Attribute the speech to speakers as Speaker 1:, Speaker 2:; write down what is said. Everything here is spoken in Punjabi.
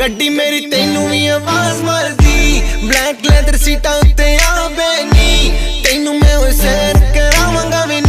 Speaker 1: ਗੱਡੀ ਮੇਰੀ ਤੈਨੂੰ ਵੀ ਆਵਾਜ਼ ਮਾਰਦੀ। ਬਲੈਕ ਲੈਦਰ ਸੀਟਾਂ ਉੱਤੇ ਆ